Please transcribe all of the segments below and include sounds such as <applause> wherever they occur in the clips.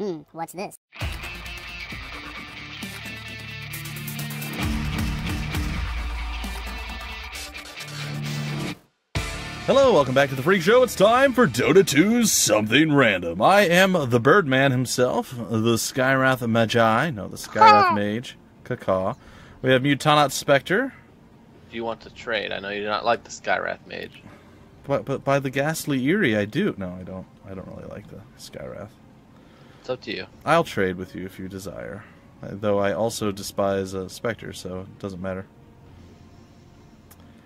Hmm, what's this? Hello, welcome back to the Phreak Show. It's time for Dota 2's Something Random. I am the Birdman himself, the Skywrath Magi. No, the Skywrath <laughs> Mage. Kaka. We have Mutanot Spectre. If you want to trade, I know you do not like the Skywrath Mage. But, but by the Ghastly Eyrie, I do. No, I don't. I don't really like the Skywrath. It's up to you. I'll trade with you if you desire. Though I also despise uh, Spectre, so it doesn't matter.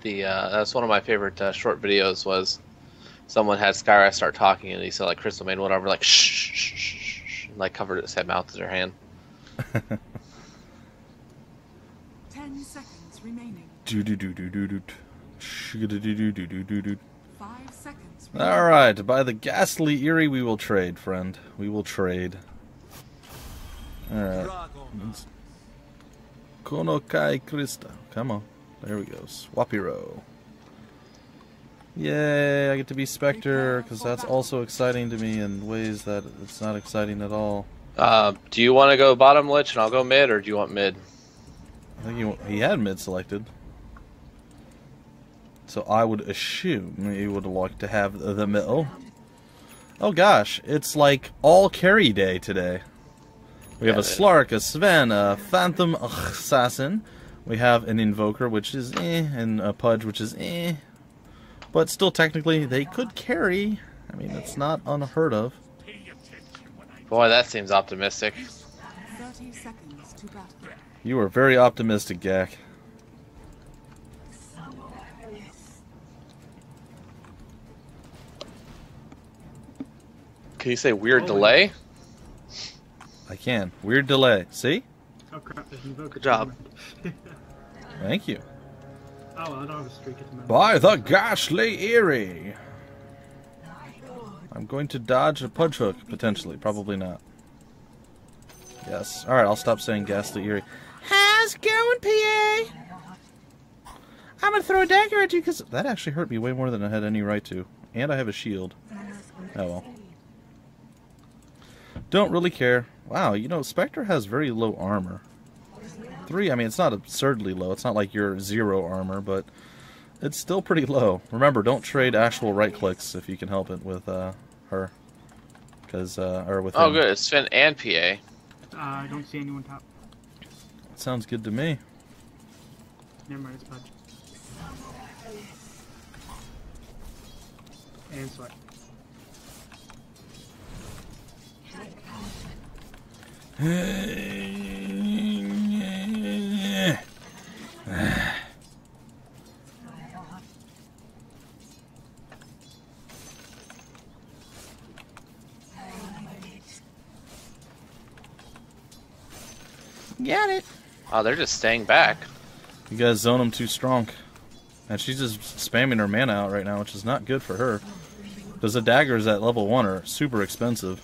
The uh, that's one of my favorite uh, short videos. Was someone had Skywrath start talking and he said like Crystal Maiden whatever like shh, shh, shh, shh, shh, and, like covered his head mouth with her hand. Ten seconds remaining. Do do do do do do. All right, by the ghastly eyrie, we will trade, friend. We will trade. All right. Kono Kai Krista. Come on. There we go. Swapiro. Yay, I get to be Spectre, because that's also exciting to me in ways that it's not exciting at all. Uh, do you want to go bottom lich and I'll go mid, or do you want mid? I think he, he had mid selected. So I would assume he would like to have the middle. Oh gosh, it's like all carry day today. We have a. Slark, a Sven, a Phantom Assassin. We have an Invoker, which is eh, and a Pudge, which is eh. But still, technically, they could carry. I mean, it's not unheard of. Boy, that seems optimistic. Thirty seconds to battle. You are very optimistic, Gak. Can you say weird oh, delay? I can. Weird delay. See? Oh crap, there's an invoker. Good job. <laughs> Thank you. oh well, I don't have a streak at the moment. By the ghastly eyrie. I'm going to dodge a Pudge hook, potentially. Probably not. Yes. Alright, I'll stop saying ghastly eyrie. How's it going, PA? I'm gonna throw a dagger at you because that actually hurt me way more than I had any right to. And I have a shield. Oh well. Don't really care. Wow, you know, Spectre has very low armor. Three, I mean, it's not absurdly low. It's not like you're zero armor, but it's still pretty low. Remember, don't trade actual right clicks if you can help it with uh, her, because uh, or with. Oh, him. good. It's Sven and PA. Uh, I don't see anyone top. Sounds good to me. Never mind, it's Pudge. And Sweat. Got it. Oh, they're just staying back. You guys zone them too strong, and she's just spamming her mana out right now, which is not good for her. Because the daggers at level one are super expensive.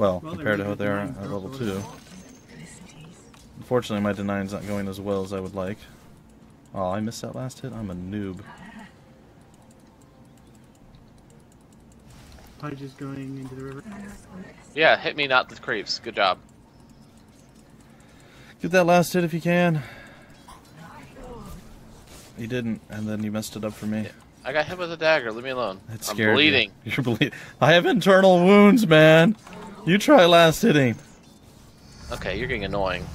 Well, Well, compared to really what they are at level for two. Unfortunately, my denying's not going as well as I would like. Oh, I missed that last hit. I'm a noob. Pudge is going into the river. Yeah, hit me, not the creeps. Good job. Get that last hit if you can. He didn't, and then you messed it up for me. I got hit with a dagger. Leave me alone. It I'm scared you. bleeding. <laughs> You're bleeding. I have internal wounds, man. You try last hitting. Okay, you're getting annoying.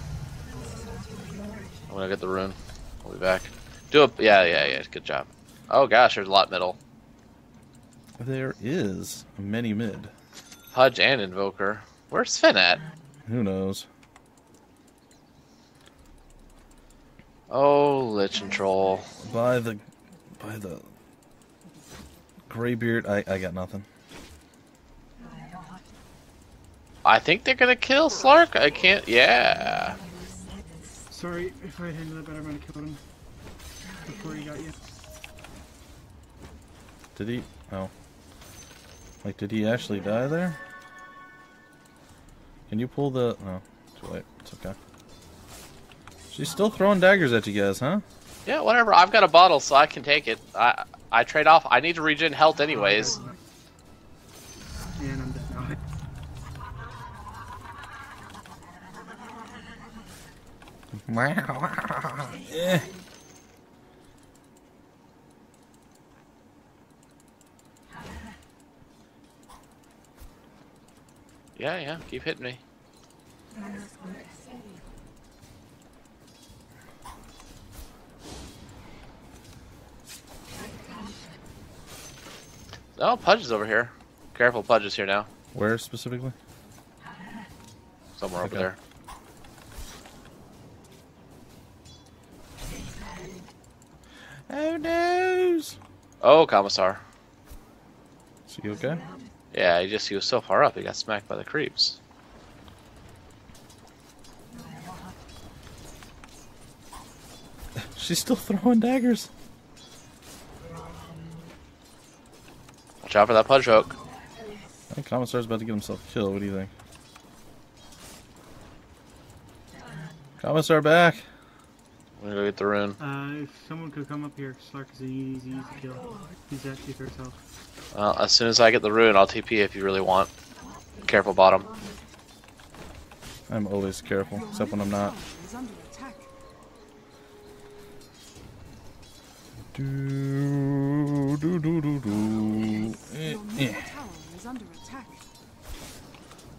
I'm gonna get the rune. I'll be back. Do it. Yeah, yeah, yeah. Good job. Oh gosh, there's a lot middle. There is many mid. Pudge and Invoker. Where's Sven at? Who knows? Oh, Lich and Troll. By the, by the graybeard, I I got nothing. I think they're gonna kill Slark. I can't. Yeah. Sorry, if I had handled it better, I might have killed him. Before he got you. Did he? Oh. Like, did he actually die there? Can you pull the? No, too late. It's okay. She's still throwing daggers at you guys, huh? Yeah, whatever. I've got a bottle, so I can take it. I I trade off. I need to regen health anyways. And I'm just not. Eh. <laughs> Yeah, yeah. Keep hitting me. Oh, Pudge is over here. Careful, Pudge is here now. Where specifically? Somewhere over there. Oh, Commissar. Is he okay? Yeah, he just he was so far up, he got smacked by the creeps. <laughs> She's still throwing daggers. Watch out for that Pudge hook. I think Commissar's about to get himself killed. What do you think? Commissar back. I'm gonna go get the rune. Uh, if someone could come up here, Slark is an easy, easy kill. He's at two-thirds health. Well, as soon as I get the rune, I'll TP if you really want. Careful, bottom. I'm always careful, except when I'm not. tower is under attack. Do, do, do, do, do. Eh, Your eh. tower is under attack.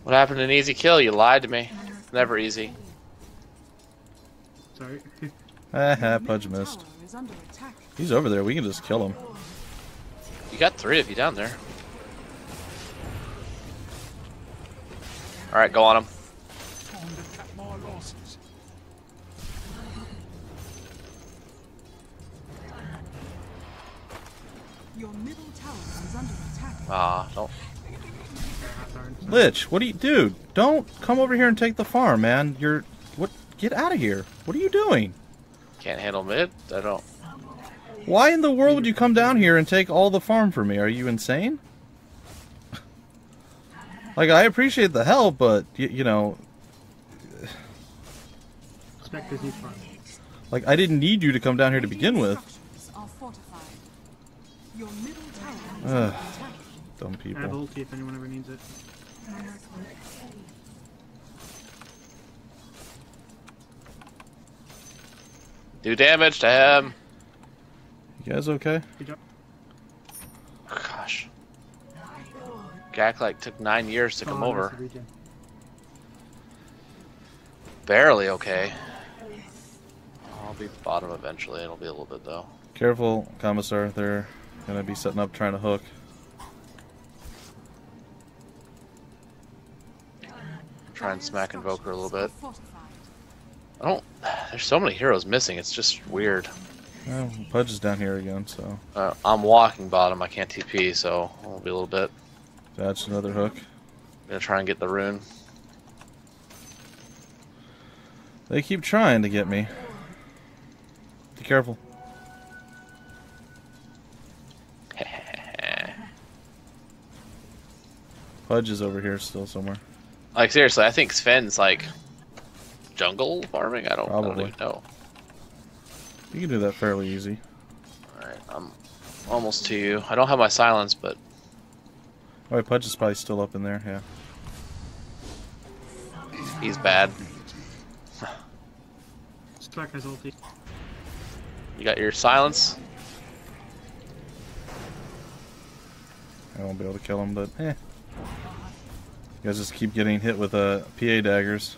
What happened to an easy kill? You lied to me. Never easy. Sorry. <laughs> <laughs> Ah, Pudge missed. tower is under attack. He's over there. We can just kill him. You got three of you down there. Alright, go on him. Your middle tower is under attack. Ah, don't. Lich, what do you, dude? Don't come over here and take the farm, man. You're, what? Get out of here. What are you doing? Can't handle mid? I don't. Why in the world would you come down here and take all the farm for me? Are you insane? Like, I appreciate the help, but, you, you know, Spectres need farm. like, I didn't need you to come down here to begin with. Structures are fortified. Your middle tower is Ugh. under attack. Dumb I have people. ulti if anyone ever needs it. Do damage to him. You guys okay? Good. Gosh. Gak like took nine years to come Oh, over. that's the regen. Barely okay. I'll be bottom eventually. It'll be a little bit though. Careful, Commissar. They're gonna be setting up trying to hook. Try and smack Invoker a little bit. I don't. There's so many heroes missing. It's just weird. Well, Pudge is down here again, so Uh, I'm walking bottom. I can't TP, so I'll be a little bit. that's another hook. gonna try and get the rune. They keep trying to get me. Be careful. <laughs> Pudge is over here still somewhere. like seriously, I think Sven's like jungle farming. I don't, I don't Probably. even know. You can do that fairly easy. All right, I'm almost to you. I don't have my silence, but Oh, wait, Pudge is probably still up in there. Yeah. he's bad. Slark has ulti. You got your silence. I won't be able to kill him, but eh. You guys just keep getting hit with uh, PA daggers.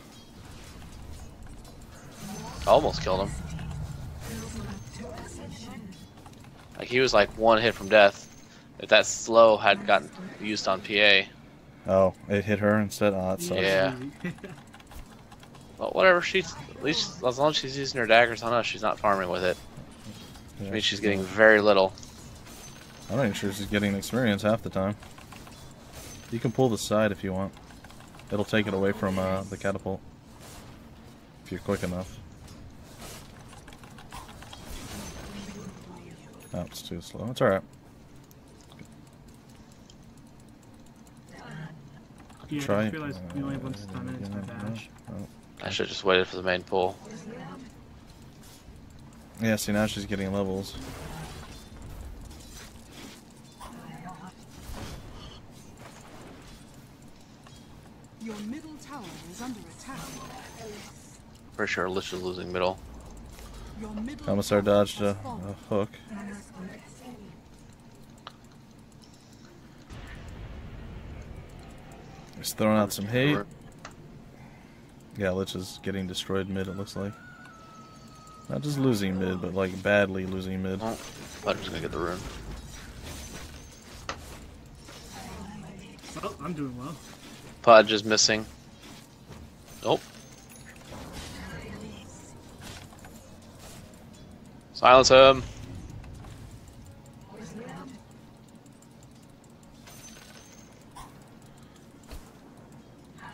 Almost killed him. Like he was like one hit from death. If that slow had gotten used on PA, Oh, it hit her instead. Oh, that sucks. Yeah. Easy. <laughs> well, whatever. She's at least as long as she's using her daggers on us, she's not farming with it. Yeah, I mean, she's getting very little. I'm not even sure she's getting experience half the time. You can pull the side if you want. It'll take it away from uh, the catapult. If you're quick enough. Oh, it's too slow. It's alright. yeah, Try. I just realized we only have one stun and it's my dash. Uh, I should have just waited for the main pull. Yeah, see now she's getting levels. Your middle tower is under attack. Pretty sure Lich is losing middle. Your middle Commissar tower dodged a, a hook. He's throwing out some hate. Yeah, Lich is getting destroyed mid, it looks like. Not just losing mid, but like badly losing mid. Oh, Pudge is gonna get the rune. Well, I'm doing well. Pudge is missing. Nope. Silence him.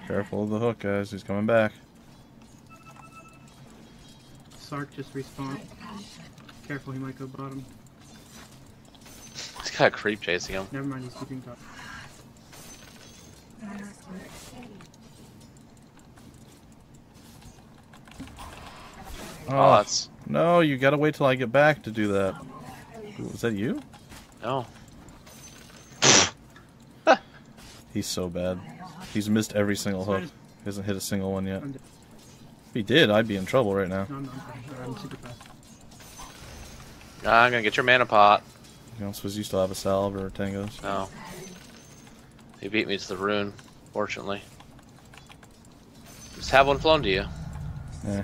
Careful of the hook, guys. He's coming back. Slark just respawned. Careful, he might go bottom. He's got a creep chasing him. Never mind, he's keeping top. Oh, oh, that's no, you gotta wait till I get back to do that. Was that you? no. <laughs> He's so bad. He's missed every single hook. He hasn't hit a single one yet. If he did, I'd be in trouble right now. I'm not. I'm, fine. Alright, I'm super fast. I'm gonna get your mana pot. You don't suppose you still have a salve or tangos? No. He beat me to the rune, fortunately. Just have one flown to you. Yeah.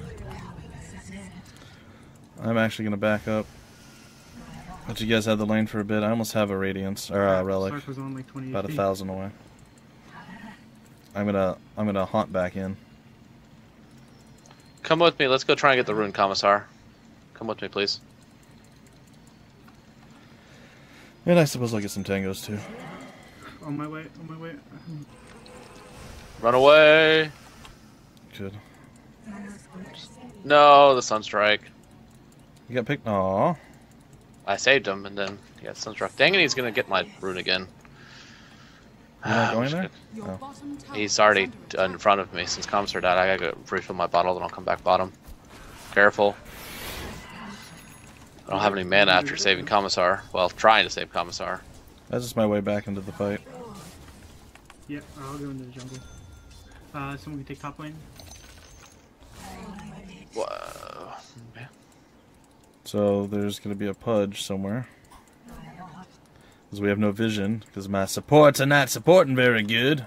I'm actually gonna back up. Let you guys have the lane for a bit. I almost have a radiance or a relic, was on like about a thousand away. I'm gonna I'm gonna haunt back in. Come with me. Let's go try and get the rune, Commissar. Come with me, please. And I suppose I'll get some tangos too. On my way, on my way. Run away! Good. No, the sunstrike. You got picked. Aw. I saved him, and then he got sunstruck. Dang it, he's gonna get my rune again. You're I'm going just <sighs> there? gonna- Oh. He's already under uh, attack. in front of me since Commissar died. I gotta go refill my bottle, then I'll come back bottom. Careful. I don't have any mana after saving Commissar. Well, trying to save Commissar. That's just my way back into the fight. Yep, I'll go into the jungle. Uh, someone can take top lane. Whoa. So there's gonna be a pudge somewhere. Because we have no vision, because my supports are not supporting very good.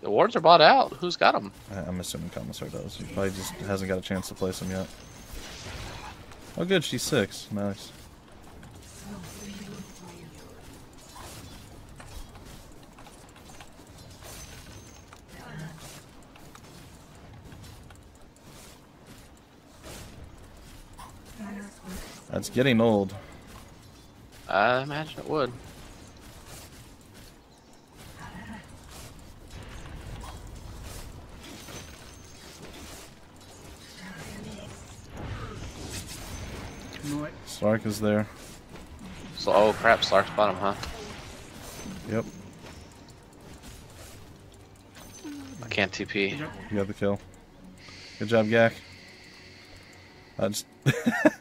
The wards are bought out. Who's got them? I'm assuming Commissar does. He probably just hasn't got a chance to place them yet. Oh good, she's six. Nice. That's getting old. I imagine it would. On my way. Slark is there. So, oh crap, Slark's bottom, huh? Yep, I can't TP. You got the kill. Good job, Gak. I just. <laughs>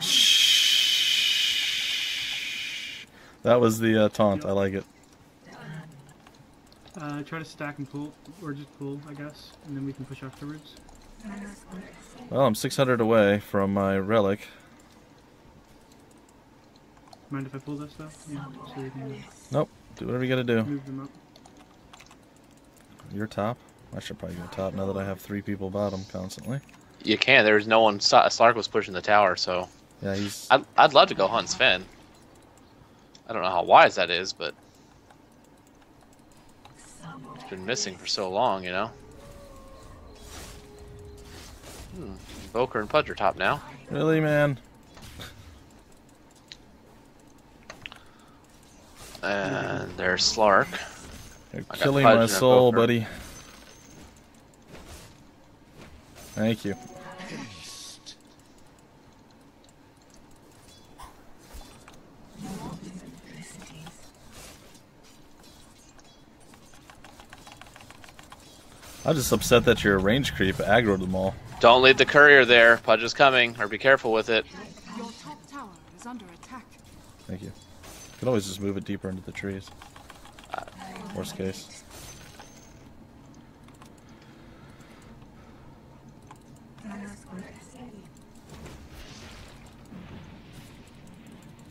Shh. That was the uh, taunt. I like it. Uh, try to stack and pull, or just pull, I guess, and then we can push afterwards. Well, I'm 600 away from my relic. Mind if I pull this though? Yeah, so can Nope. Do whatever you gotta do. move them up. You're top. I should probably go top now that I have three people bottom constantly. You can. There's no one. Slark was pushing the tower, so Yeah, he's. I'd, I'd love to go hunt Sven. I don't know how wise that is, but he's been missing for so long, you know. Hmm. Boker and Pudge are top now. Really, man? And there's Slark. You're killing my soul, buddy. Thank you. I'm just upset that your range creep aggroed them all. Don't leave the courier there. Pudge is coming, or be careful with it. Your top tower is under attack. Thank you. You can always just move it deeper into the trees. Worst case.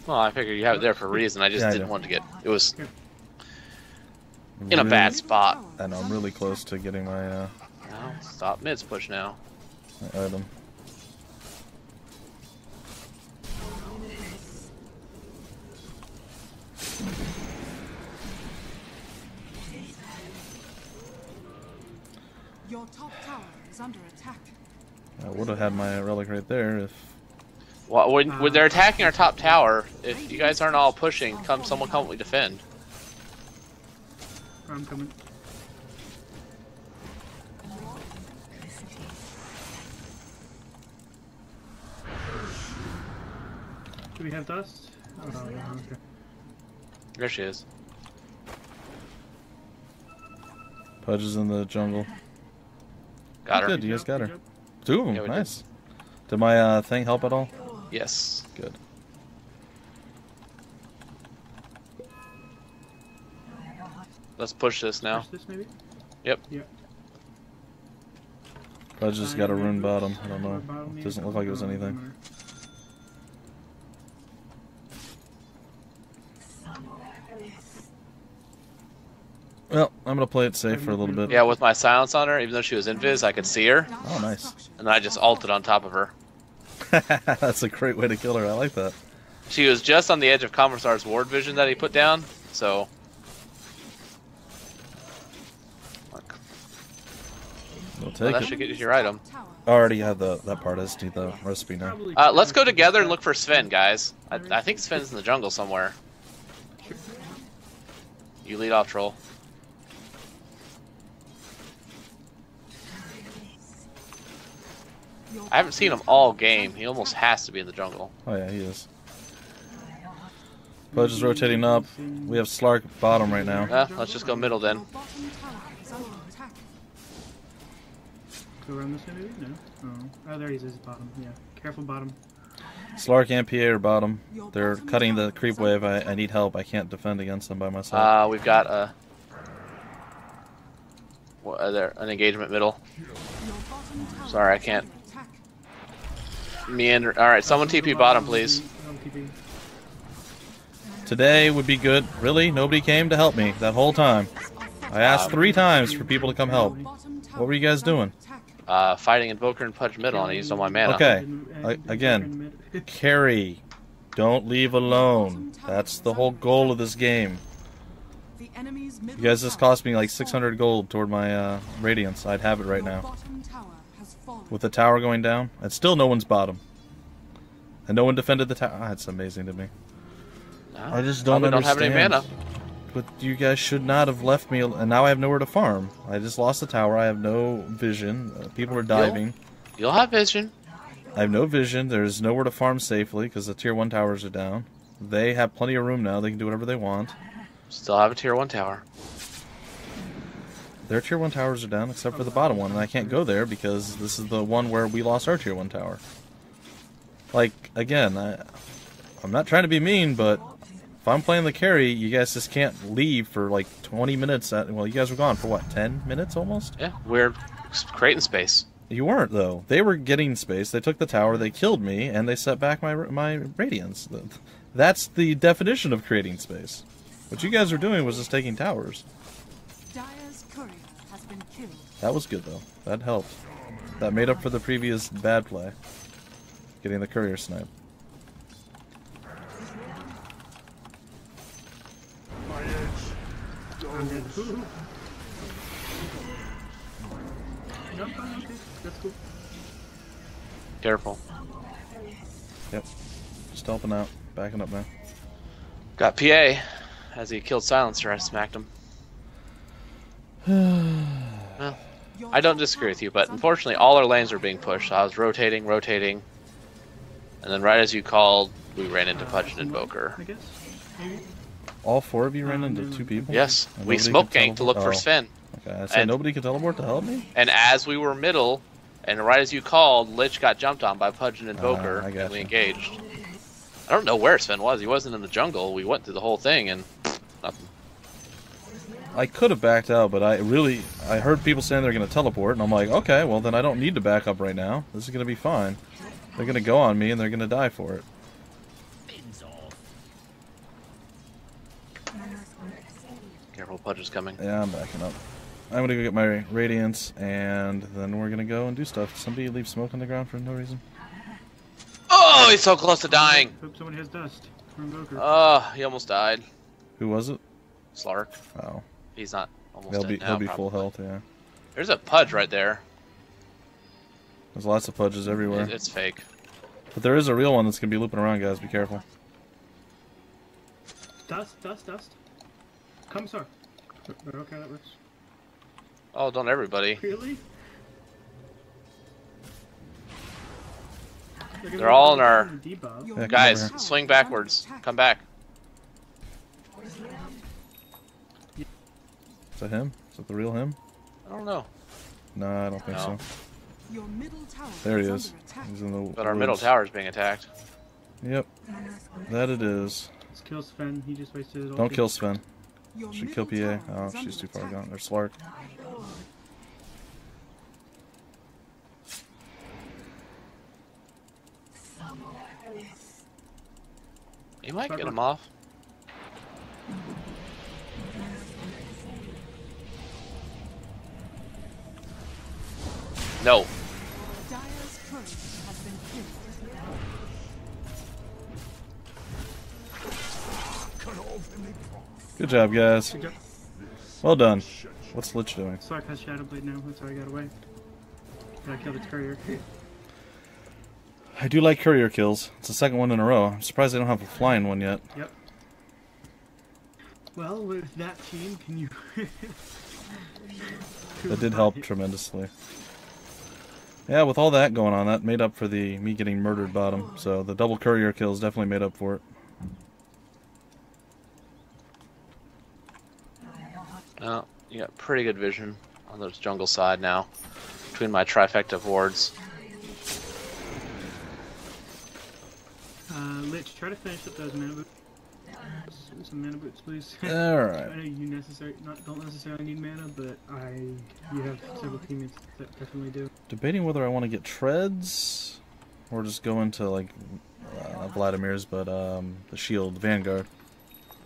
Well, I figured you have it there for a reason. I just Yeah, I didn't do. want to get. It was I'm in a bad spot. I know I'm really close to getting my, uh, No, stop mids push now. my item. Your top tower is under attack. I would have had my relic right there if. Well, when, when they're attacking our top tower, if you guys aren't all pushing, come someone come we defend. I'm coming. Do we have dust? Oh, yeah, okay. There she is. Pudge is in the jungle. Got her. Good, you guys got her. Two of them, Yeah, we did. nice. Did. my uh, thing help at all? Yes. Good. Let's push this now. Push this maybe? Yep. Yeah. Pudge just got a rune bottom. I don't know. Bottom, yeah. Doesn't look like it was anything. Well, I'm gonna play it safe for a little bit. Yeah, with my silence on her, even though she was invis, I could see her, Oh, nice. and I just ulted on top of her. <laughs> That's a great way to kill her. I like that. She was just on the edge of Commissar's ward vision that he put down, so. We'll well, that it. should get you your item. I already have the that part. I just need the recipe now. Probably Uh, let's go together and look for Sven, guys. I, I think Sven's in the jungle somewhere. You lead off, troll. I haven't seen him all game. He almost has to be in the jungle. Oh yeah, he is. Pudge is rotating up. We have Slark bottom right now. Uh, let's just go middle then. Go around this way maybe? No. Oh. Oh, there he is. Bottom. Yeah. Careful bottom. Slark and PA are bottom. They're cutting the creep wave. I, I need help. I can't defend against them by myself. Uh, we've got a. What, uh, there, an engagement middle. Your bottom tower Sorry, I can't. under attack. Meander. Alright, someone TP bottom, please. Today would be good. Really? Nobody came to help me that whole time. I asked three times for people to come help. Your bottom tower What were you guys doing? Attack. Uh, fighting Invoker and Pudge middle, and I used all my mana. Okay. I- again. and- <laughs> Carry. Don't leave alone. That's the whole goal of this game. You guys just cost me like 600 gold toward my uh, radiance. I'd have it right now. bottom tower has fallen. With the tower going down, and still no one's bottom. And no one defended the tower. Ah, That's amazing to me. No, I just don't probably don't have any mana. But you guys should not have left me, and now I have nowhere to farm. I just lost the tower. I have no vision. Uh, people are diving. You'll have vision. I have no vision. There's nowhere to farm safely because the tier one towers are down. They have plenty of room now. They can do whatever they want. Still have a tier one tower. Their tier one towers are down except for the bottom one, and I can't go there because this is the one where we lost our tier one tower. Like again, I, I'm not trying to be mean, but if I'm playing the carry, you guys just can't leave for like 20 minutes. At, well, you guys were gone for what, 10 minutes almost? Yeah, we're creating space. You weren't though. They were getting space. They took the tower. They killed me, and they set back my my radiance. That's the definition of creating space. What you guys were doing was just taking towers. Dire's courier has been killed. That was good though. That helped. That made up for the previous bad play. Getting the courier snipe. I'm dead. Ooh. Nope, I'm okay. Careful. Yep. Just helping out. Backing up now. Got PA. As he killed Silencer, I smacked him. <sighs> well, I don't disagree with you, but unfortunately, all our lanes were being pushed. So I was rotating, rotating, and then right as you called, we ran into Pudge and Invoker. I guess. Maybe. All four of you ran into two people? Yes, And we nobody smoke could ganked to look for? Sven, Oh, okay, I said And- nobody could teleport to help me? and as we were middle, and right as you called, Lich got jumped on by Pudge and Invoker, Ah, I and we engaged. I don't know where Sven was. He wasn't in the jungle. We went through the whole thing, and nothing. I could have backed out, but I really I heard people saying they're gonna teleport, and I'm like, okay, well then I don't need to back up right now. This is gonna be fine. They're gonna go on me and they're gonna die for it. Careful, Pudge is coming. Yeah, I'm backing up. I'm gonna go get my radiance, and then we're gonna go and do stuff. Somebody leave smoke on the ground for no reason. Oh, he's so close to dying. Hope someone has dust for Invoker. Oh, he almost died. Who was it? Slark. Oh, He's not almost he'll dead be now, he'll be full health. Yeah. There's a Pudge right there. There's lots of pudges everywhere, It- It's fake. but there is a real one that's gonna be looping around, guys. Be careful. Dust, dust, dust. Come, sir. But okay, that works. Oh, don't everybody. Really? Look at They're all in our- the debuff. Your Yeah, Guys, over swing backwards. Come back. Is that him? Is that the real him? I don't know. No, I don't think No. so. Your middle tower There he is is. He's in the. But our middle woods. tower is being attacked. Yep, that it is. Let's kill Sven. He just wasted his Don't kill Sven. Your Should kill PA. Oh, she's too far gone. There's Slark. You might get him off. No. Good job, guys. Good job. Well done. What's Lich doing? Slark has Shadow Blade now. That's how I got away. I killed its courier. I do like courier kills. It's the second one in a row. I'm surprised I don't have a flying one yet. Yep. Well, with that team, can you? <laughs> That did help tremendously. Yeah, with all that going on, that made up for the me getting murdered bottom. So the double courier kills definitely made up for it. No, you got pretty good vision on the jungle side now. Between my trifecta of wards. Uh, Lich, try to finish up those mana boots. Some mana boots, please. <laughs> Alright. I know you necessary not don't necessarily need mana, but I you have several teammates that definitely do. Debating whether I want to get treads or just go into like uh, Vladmir's, but um, the shield Vanguard.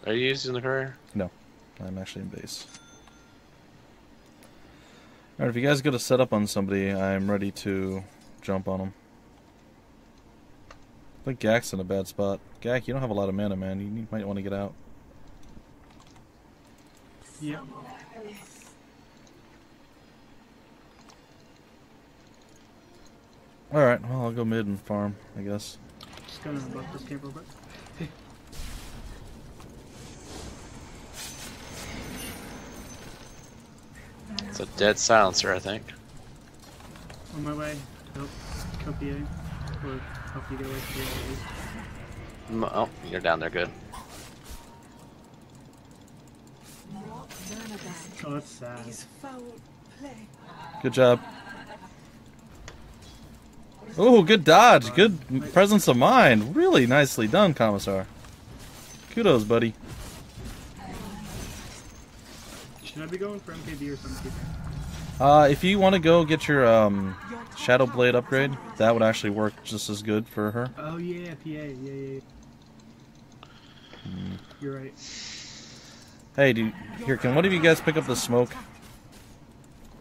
Are you using the courier? No, I'm actually in base. Alright, if you guys get a setup on somebody, I'm ready to jump on them. I think Gak's in a bad spot. Gak, you don't have a lot of mana, man. You might want to get out. Yep. Alright, well, I'll go mid and farm, I guess. Just gonna buff this camp real quick. It's a dead silencer, I think. On my way to help kill PA. Or help you get away from PA at. Mm, Oh, you're down there good. Oh, that's sad. Good job. Oh, good dodge. Good presence of mind. Really nicely done, Commissar. Kudos, buddy. Should I be going for MKB or something? Uh, if you want to go get your um, Shadow Blade upgrade, that would actually work just as good for her. Oh yeah, PA. Yeah, yeah. yeah. Hmm. You're right. Hey, do here, can one of you guys pick up the smoke?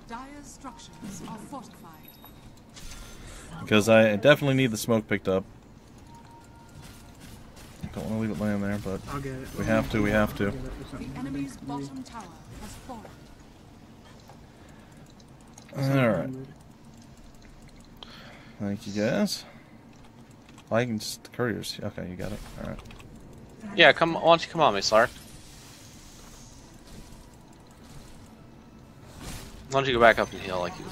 Dire's structures are fortified. Because I definitely need the smoke picked up. Don't want to leave it laying there, but I'll get it. we have to, we have to. Alright. Thank you, guys. I can just, the couriers. Okay, you got it. Alright. Yeah, come. Why don't you come on me, Slark? Why don't you go back up and heal like you?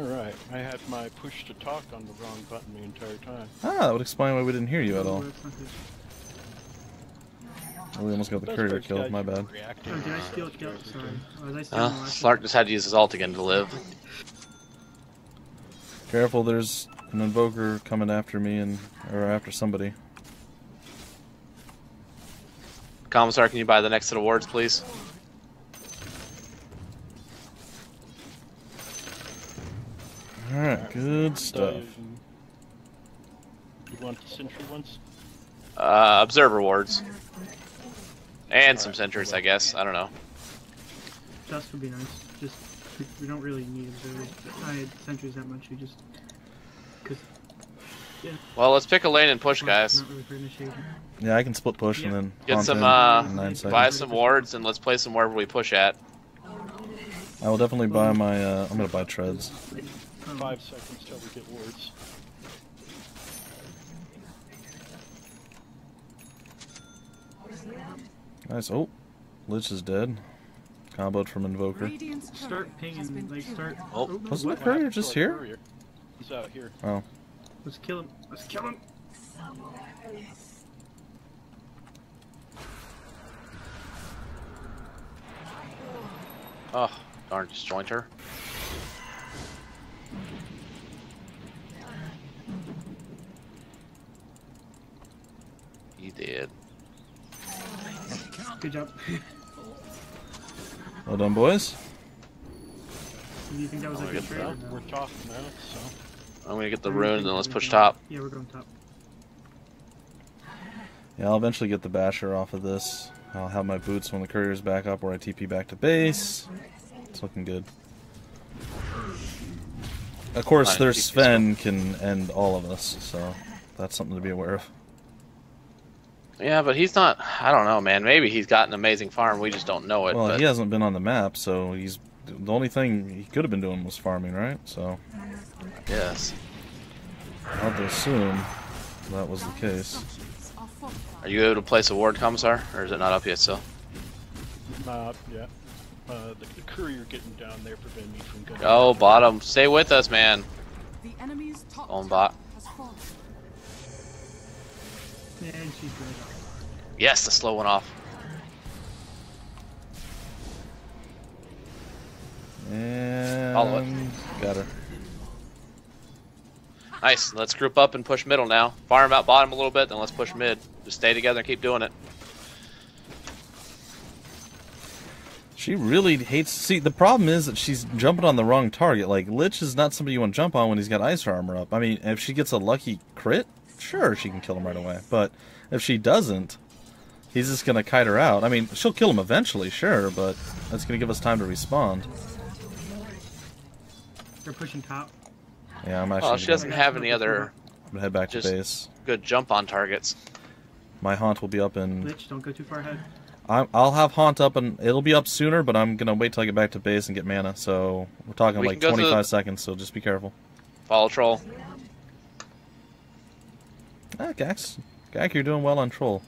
Alright, I had my push to talk on the wrong button the entire time. Ah, that would explain why we didn't hear you at all. Oh, that's not good. We almost got the Those courier killed, guys my bad. reacting Oh, did I steal our. Sorry. Oh, I stealing Uh, Slark just had to use his ult again to live. Careful, there's an invoker coming after me and or after somebody. Commissar, can you buy the next set of wards, please? Alright, good stuff. You want the sentry ones? Uh, observer wards. And some sentries, I guess. I don't know. Dust would be nice. Just we, we don't really need observers. I had sentries that much. We just because Well, let's pick a lane and push, guys. Really. Yeah, I can split push and then Get some, uh, in nine seconds. Buy some wards and let's play some wherever we push at. I will definitely buy my. Uh, I'm gonna buy treads. Five seconds till we get wards. Nice. Oh, Lich is dead. Comboed from Invoker. Start pinging. been Like start. Oh. no, Wasn't what? my courier just happened to here? courier? He's out here. Oh, Let's kill him. Let's kill him. Oh, darn disjointer. He did. Good job. well done, boys. Do you think that was Oh, a I good trade? no? We're talking now, so. I'm gonna get the What do you rune and then let's push top. Yeah, we're going top. Yeah, I'll eventually get the basher off of this. I'll have my boots when the courier's back up, or I TP back to base. It's looking good. Of course, Fine, their Sven can end all of us, so that's something to be aware of. Yeah, but he's not. I don't know, man. Maybe he's got an amazing farm. We just don't know it. Well, but he hasn't been on the map, so he's the only thing he could have been doing was farming, right? So yes. I'll assume that was the case. Are you able to place a ward, commissar, or is it not up yet still? Uh, yeah. Uh, the, the courier getting down there prevented me from going. Oh, bottom. Stay with us, man. The enemy's top On tower bot. has fallen. And she's good. Yes, the slow one off. And Follow it. got her. Nice. Let's group up and push middle now. Farm out bottom a little bit, then let's push mid. Just stay together and keep doing it. She really hates. See, the problem is that she's jumping on the wrong target. Like Lich is not somebody you want to jump on when he's got ice armor up. I mean, if she gets a lucky crit, sure she can kill him right away. But if she doesn't, he's just gonna kite her out. I mean, she'll kill him eventually, sure, but that's gonna give us time to respond. They're pushing top. Yeah, I'm actually. Well, she doesn't have any other I'm gonna head back just- to base. good jump on targets. My haunt will be up in. Lich, don't go too far ahead. I'm, I'll have haunt up and it'll be up sooner, but I'm gonna wait till I get back to base and get mana. So we're talking We like can go to 25 the- seconds. So just be careful. Follow troll. Ah, Gax, Gak, you're doing well on troll.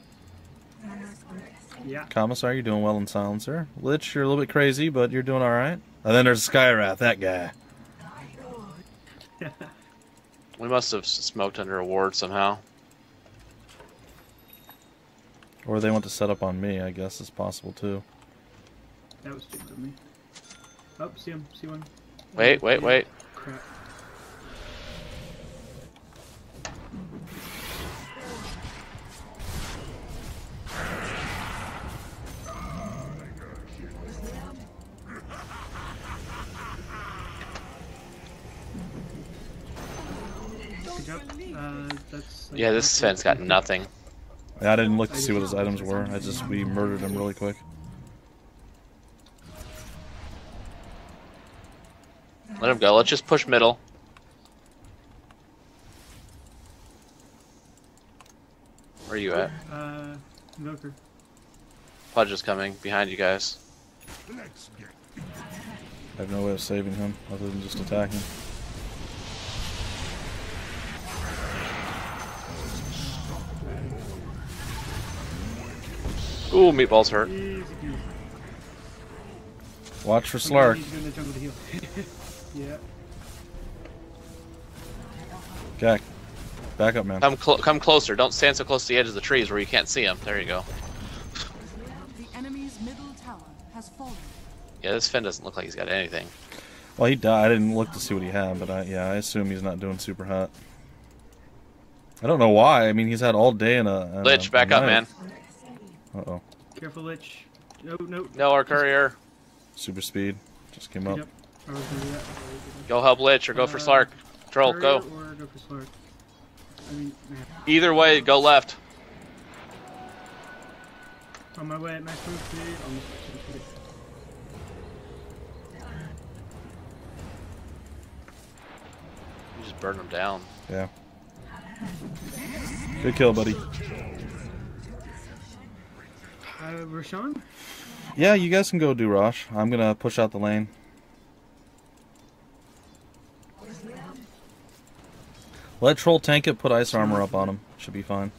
Yeah. Commissar, you're doing well in silencer. Lich, you're a little bit crazy, but you're doing all right. And then there's Skywrath, that guy. <laughs> We must have smoked under a ward somehow. Or they want to set up on me. I guess is possible too. That was stupid of me. Oh, see him. See one. Wait, wait, wait. Yeah, this half Sven's got the- nothing. I didn't look to see what his items were. I just we murdered him really quick. Let him go. Let's just push middle. Where are you at? Uh, Invoker. Pudge is coming behind you guys. I have no way of saving him other than just attacking. Ooh, meatball's hurt. Watch for Somebody Slark. needs to go in the jungle to heal. yeah. Gak, back up, man. Come, clo come closer. Don't stand so close to the edge of the trees where you can't see him. There you go. The enemy's middle tower has fallen. Yeah, this Sven doesn't look like he's got anything. Well, he died. I didn't look to see what he had, but I, yeah, I assume he's not doing super hot. I don't know why. I mean, he's had all day in a. in Lich, a back up, man. Uh oh. Careful, Lich. No, no. No, our courier. Super speed. Just came up. job. I was gonna do that. Go help Lich or go for Uh, Slark. Troll, go. Or go for Slark. I mean, man. Either way, go left. On my way, nice move, dude. Almost shoot it. You just burn them down. Yeah. Good kill, buddy. Uh, Roshan? Yeah, you guys can go do Rosh. I'm gonna push out the lane. Let Troll tank it, put ice armor up on him. Should be fine.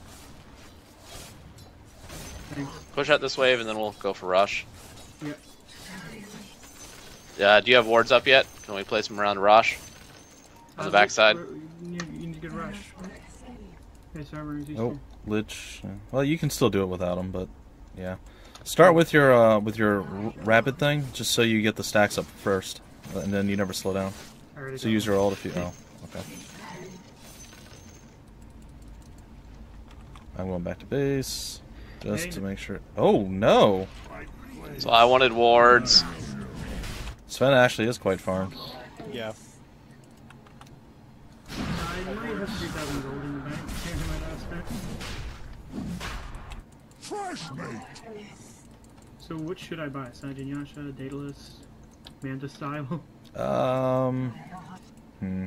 Push out this wave, and then we'll go for Rosh. Yep. Yeah. Do you have wards up yet? Can we place them around Rosh? On the Uh, backside? You need, you need to get a rush. Armor is Oh, Lich. Well, you can still do it without him, but yeah. Start with your uh, with your rapid thing, just so you get the stacks up first, and then you never slow down. So got use your ult if you. Oh, okay. I'm going back to base, just to make sure. Oh no, So I wanted wards. Sven actually is quite farmed. Yeah. So, what should I buy? Sajin Yasha, Daedalus, Manta Style? <laughs> Um, hmm.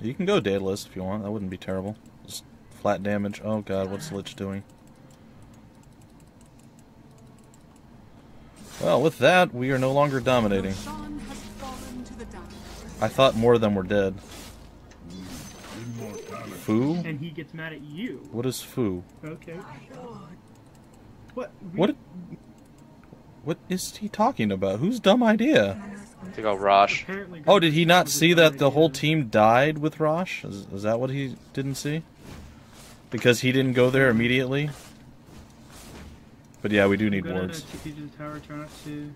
You can go Daedalus if you want. That wouldn't be terrible. Just flat damage. Oh god, what's Lich doing? Well, with that, we are no longer dominating. Roshan has fallen to the dark. I thought more of them were dead. Foo? and he gets mad at you. What is Foo? Okay. What? What? What is he talking about? Whose dumb idea? To go Rosh. Oh, did he not see that the whole team died with Rosh? Is, is that what he didn't see? Because he didn't go there immediately? But yeah, we do need I'm wards. TP to the tower, try not to.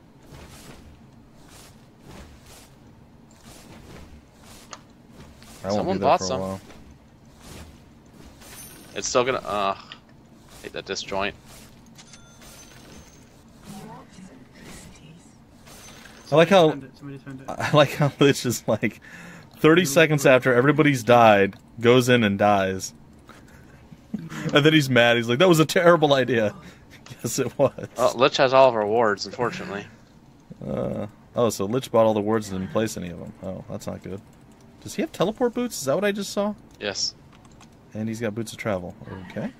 I won't Someone be there bought for a some. while. It's still gonna. Uh, hate that disjoint. I like how Defend it, Somebody defend it. <laughs> I like how Lich is like 30 seconds after everybody's died, goes in and dies. <laughs> And then he's mad. He's like, "That was a terrible idea." <laughs> Yes, it was. Oh, Lich has all of our wards, unfortunately. Uh, oh, so Lich bought all the wards and didn't place any of them. Oh, that's not good. Does he have teleport boots? Is that what I just saw? Yes. And he's got boots of travel. Okay.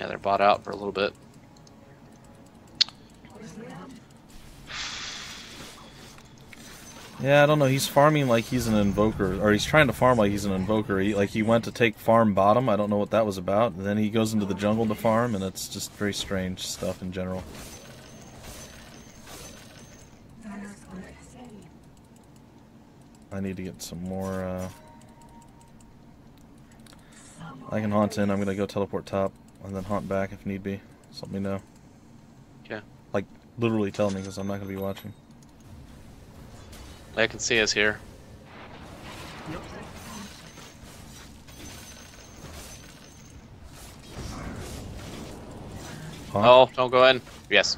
Yeah, they're bought out for a little bit. Yeah, I don't know. He's farming like he's an invoker, or he's trying to farm like he's an invoker. He, like he went to take farm bottom. I don't know what that was about. And then he goes into the jungle to farm, and it's just very strange stuff in general. I need to get some more. Uh... I can haunt in. I'm gonna go teleport top, and then hunt back if need be. Just let me know. Okay. Like literally tell me because I'm not gonna be watching. I can see us here. Yep. Haunt? Oh, don't go in. Yes.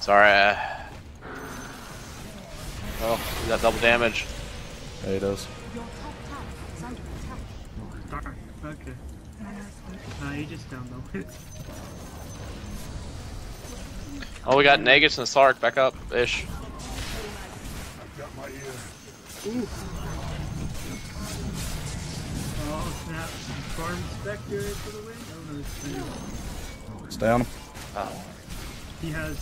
Sorry. Uh... Oh, we got double damage. There he does. Your <laughs> top tower is under attack. Darn. Okay. He just down though. <laughs> Oh, we got Nagus and Sark back up ish. oh snap! Farm Spectre for the win. Oh no, it's Stay on him. Oh. He has.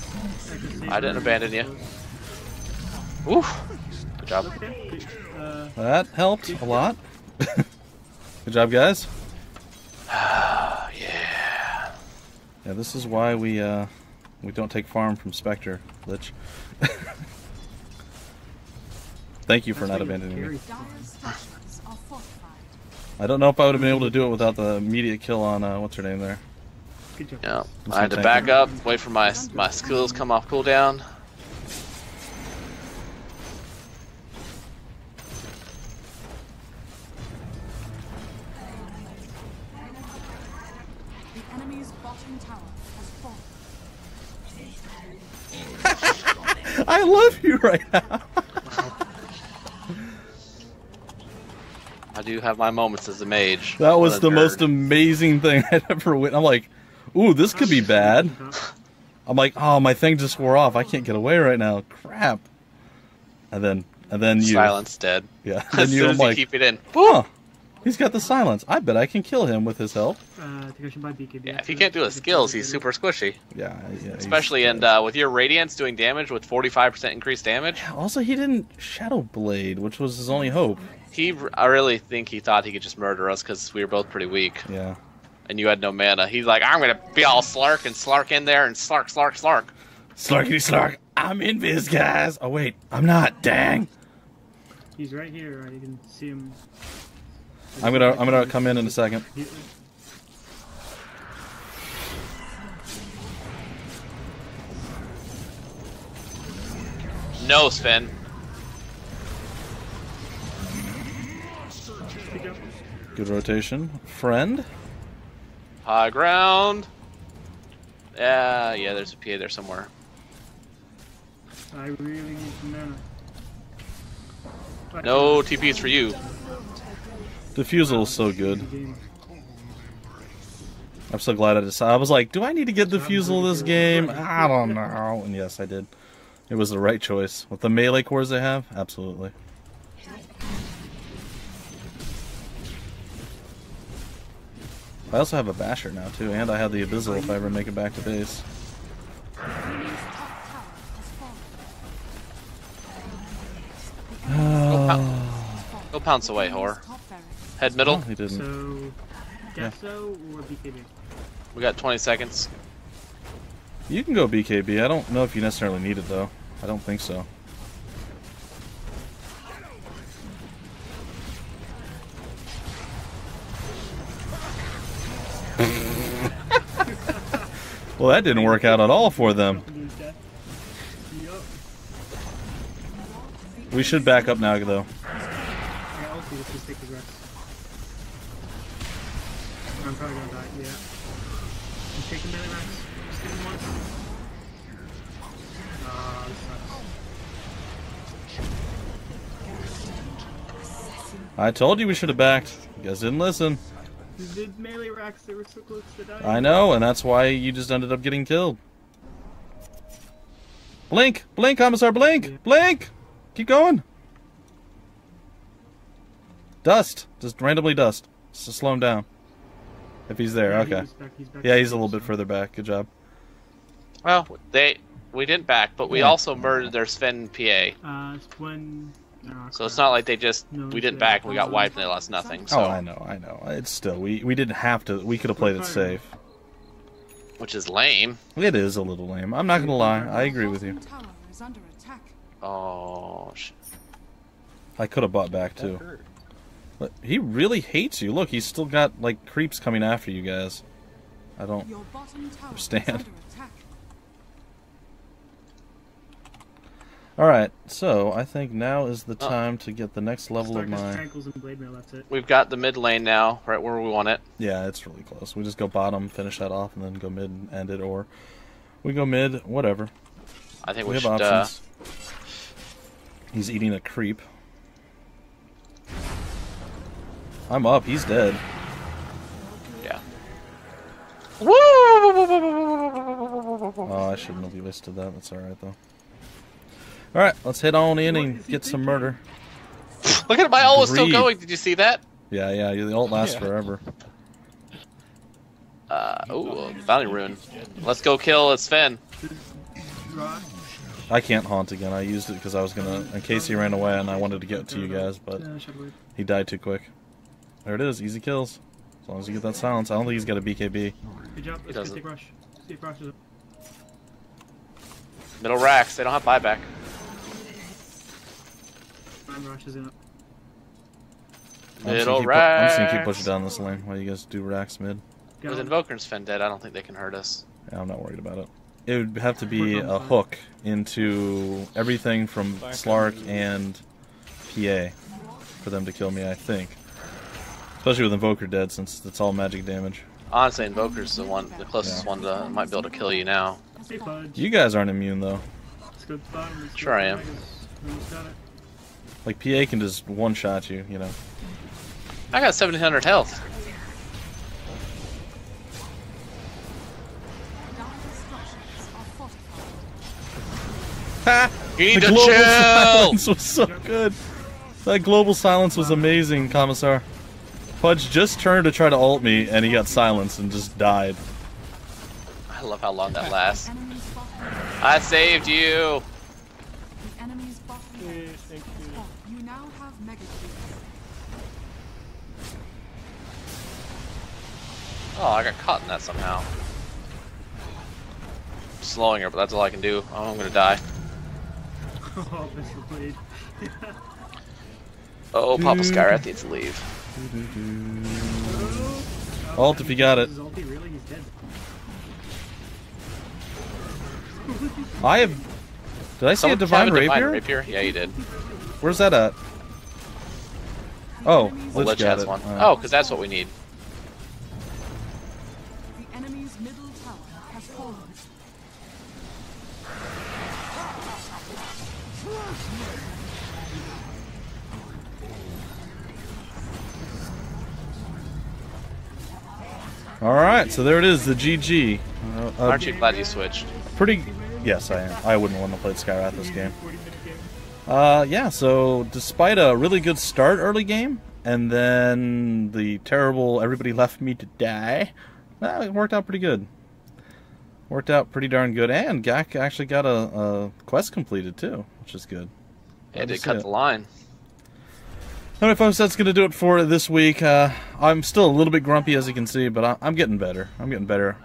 Echo I didn't abandon you. Oof. Good job. Okay. Uh, That helped a lot. <laughs> Good job, guys. <sighs> <sighs> <sighs> yeah. Yeah, this is why we uh we don't take farm from Spectre, Lich. <laughs> Thank you for that's not abandoning me. Dire's structures are fortified. I don't know if I would have been able to do it without the immediate kill on uh, what's her name there. Good job. Yeah. I had to back tank up, wait for my my skills come off cooldown. Right now. I do have my moments as a mage. That was the most amazing thing <laughs> I'd ever witnessed. I'm like, ooh, this could be bad. I'm like, oh, my thing just wore off. I can't get away right now. Crap. And then, and then you, silence dead. yeah. <laughs> As Then soon you, I'm as you like, keep it in. huh? He's got the silence. I bet I can kill him with his help. Uh, I think I should buy BKB. Yeah, if he can't do his skills, he's super squishy. Yeah, yeah. Especially and uh, with your radiance doing damage with 45% increased damage. Also, he didn't Shadow Blade, which was his only hope. He, I really think he thought he could just murder us because we were both pretty weak, Yeah. and you had no mana. He's like, I'm gonna be all slark and slark in there and slark, slark, slark. Slarkity slark. I'm in invis, guys. Oh wait, I'm not. Dang. He's right here. You can see him. I'm gonna I'm gonna come in in a second. No, Sven. Good rotation, friend. High ground. Yeah, yeah. There's a PA there somewhere. I really need some mana. What? No TPs for you. Diffusal is so good. I'm so glad I decided. I was like, do I need to get diffusal this game? I don't know. And yes, I did. It was the right choice with the melee cores they have. Absolutely. I also have a basher now too, and I have the abyssal if I ever make it back to base. Go pounce away, whore. Head Oh, middle. he didn't. So, Deso or BKB? We got 20 seconds. You can go BKB. I don't know if you necessarily need it though. I don't think so. <laughs> well, that didn't work out at all for them. We should back up now, though. I'm probably gonna die, yeah. I'm taking Medimax. Just give him once. Ah, this sucks. I told you we should have backed. You guys didn't listen. The melee racks, they were so close to dying. I know, and that's why you just ended up getting killed. Blink! Blink, Commissar, blink! Yeah. Blink! Keep going! Dust! Just randomly dust. Just to slow him down. If he's there, Yeah, okay. He's back, he's back Yeah, he's a little bit further back. Good job. Well, they we didn't back, but we Yeah. also murdered their Sven PA. Uh, it's when. oh, So it's not like they just No, we didn't back and we got wiped and they lost nothing. So Oh, I know, I know. It's still we we didn't have to. We could have played it safe. which is lame. It is a little lame. I'm not gonna lie. I agree with you. Tower is under attack. Oh, sh- I could have bought back That too. Hurt. But he really hates you. Look, he's still got like creeps coming after you guys. I don't. Your bottom tower Understand. is under <laughs> attack. All right, so I think now is the Oh. time to get the next level of Starcast my. Tankles and Blade Mail, we've got the mid lane now, right where we want it. Yeah, it's really close. We just go bottom, finish that off, and then go mid and end it, or we go mid, whatever. I think We we, have should. Uh, options. He's eating a creep. I'm up. He's dead. yeah. Oh, I shouldn't have listed that. That's all right though. All right, let's head on in and get some thinking? murder. Look at my ult was still going. Did you see that? Yeah, yeah. The ult lasts Yeah. forever. Uh, ooh, bounty rune. Let's go kill Sven. I can't haunt again. I used it because I was gonna, in case he ran away, and I wanted to get to you guys, but he died too quick. There it is, easy kills. As long as you get that silence. I don't think he's got a BKB. Good job. Let's doesn't. get take Rosh. See Rosh is up. Middle racks. They don't have buyback. Mine Rosh is in up. I'm just gonna Middle keep I'm just gonna keep pushing down this lane while you guys do racks mid. Got With him. Invoker and Sven dead, I don't think they can hurt us. Yeah, I'm not worried about it. It would have to be a fire. hook into everything from Slark and PA for them to kill me, I think. Especially with Invoker dead, since it's all magic damage. Honestly, Invoker's the one, the closest Yeah. one to might be able to kill you now. Hey, Fudge. You guys aren't immune though. Let's go to the bottom. Let's go Sure I am. Megas. We almost got it. Like PA can just one shot you, you know. I got 1700 health. Dire structures are fortified. Ha! The global chill. <laughs> silence was so good. That global silence was amazing, Commissar. Pudge just turned to try to ult me, and he got silenced and just died. I love how long that lasts. I saved you. The enemy's bottom. Okay, thank you. You now have mega creeps. Oh, I got caught in that somehow. Slowing her, but that's all I can do. Oh, I'm gonna die. <laughs> Oh, Mr. Blade. <laughs> Oh, Papa Skywrath needs to leave. Ult if you got it. ulti really? I have. Did I see Someone a divine a rapier? divine rapier? Yeah, you did. Where's that at? Oh, Well, Lich has it. one. Alright. Oh, because that's what we need. The enemy's middle tower has fallen. All right, so there it is, the GG. Uh, uh, Aren't you glad you switched? pretty? Yes, I am. I wouldn't want to play Skywrath this game. 40 minute game. Uh, yeah. So despite a really good start early game, and then the terrible everybody left me to die, it worked out pretty good. Worked out pretty darn good, and Gak actually got a, a quest completed too, which is good. And Glad to did see cut it. the line. All right, folks, that's going to do it for this week. Uh, I'm still a little bit grumpy, as you can see, but I, I'm getting better. I'm getting better.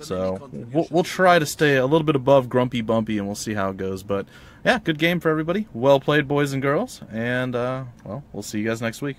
So we'll, we'll try to stay a little bit above grumpy bumpy, and we'll see how it goes. But yeah, good game for everybody. Well played, boys and girls. And uh, well, we'll see you guys next week.